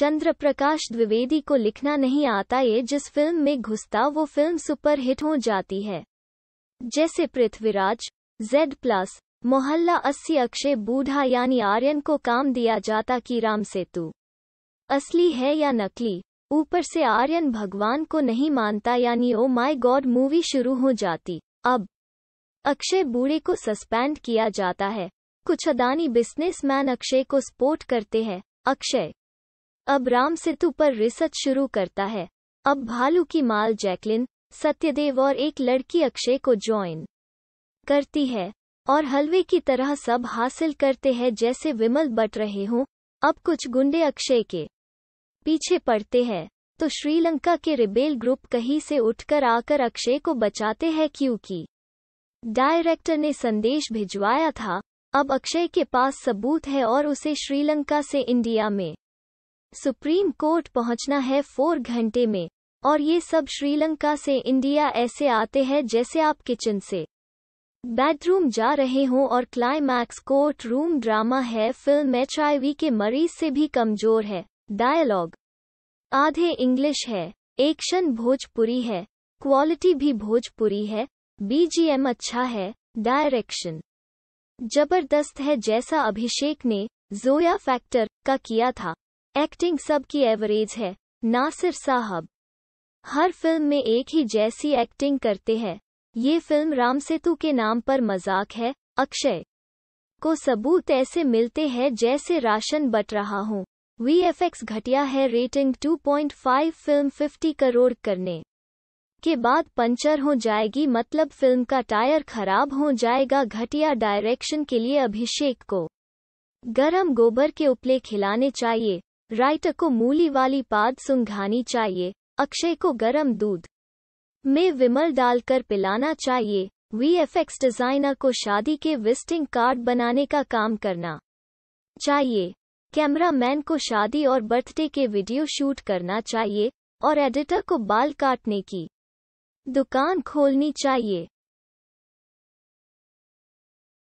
चंद्र प्रकाश द्विवेदी को लिखना नहीं आता ये जिस फ़िल्म में घुसता वो फ़िल्म सुपर हिट हो जाती है। जैसे पृथ्वीराज, जेड प्लस, मोहल्ला अस्सी अक्षय बूढ़ा यानी आर्यन को काम दिया जाता कि राम सेतु असली है या नकली? ऊपर से आर्यन भगवान को नहीं मानता यानी ओ माय गॉड मूवी शुरू हो जाती। अब, अक्षय बूढ़े को सस्पेंड किया जाता है। कुछ अदानी बिजनेसमैन अक्षय को सपोर्ट करते हैं। अक्षय अब राम सेतु पर रिसर्च शुरू करता है। अब भालू की माल जैकलिन, सत्यदेव और एक लड़की अक्षय को ज्वाइन करती है और हलवे की तरह सब हासिल करते हैं जैसे विमल बट रहे हों। अब कुछ गुंडे अक्षय के पीछे पड़ते हैं। तो श्रीलंका के रिबेल ग्रुप कहीं से उठकर आकर अक्षय को बचाते हैं क्योंकि डायरेक्टर ने संदेश भिजवाया था। अब अक्षय के पास सबूत है और उसे श्रीलंका से इंडिया में सुप्रीम कोर्ट पहुँचना है फोर घंटे में, और ये सब श्रीलंका से इंडिया ऐसे आते हैं जैसे आप किचन से। बेडरूम जा रहे हों और क्लाइमैक्स कोर्ट रूम ड्रामा है, फ़िल्म एचआईवी के मरीज़ से भी कमज़ोर है। डायलॉग, आधे इंग्लिश है एक्शन भोजपुरी है, क्वालिटी भी भोजपुरी है बीजीएम अच्छा है, डायरेक्शन ज़बरदस्त है जैसा अभिषेक ने जोया फैक्टर का किया था। एक्टिंग सबकी एवरेज है नासिर साहब। हर फ़िल्म में एक ही जैसी एक्टिंग करते हैं। ये फ़िल्म राम सेतु के नाम पर मज़ाक है, अक्षय को सबूत ऐसे मिलते हैं जैसे राशन बट रहा हूँ। वीएफएक्स घटिया है, रेटिंग 2.5 फ़िल्म 50 करोड़ करने के बाद पंचर हो जाएगी मतलब फ़िल्म का टायर खराब हो जाएगा, घटिया डायरेक्शन के लिए अभिषेक को गरम गोबर के उपले खिलाने चाहिए। राइटर को मूली वाली पाद सुंघानी चाहिए, अक्षय को गरम दूध में विमल डालकर पिलाना चाहिए, वीएफएक्स डिज़ाइनर को शादी के विजिटिंग कार्ड बनाने का काम करना चाहिए, कैमरामैन को शादी और बर्थडे के वीडियो शूट करना चाहिए, और एडिटर को बाल काटने की दुकान खोलनी चाहिए।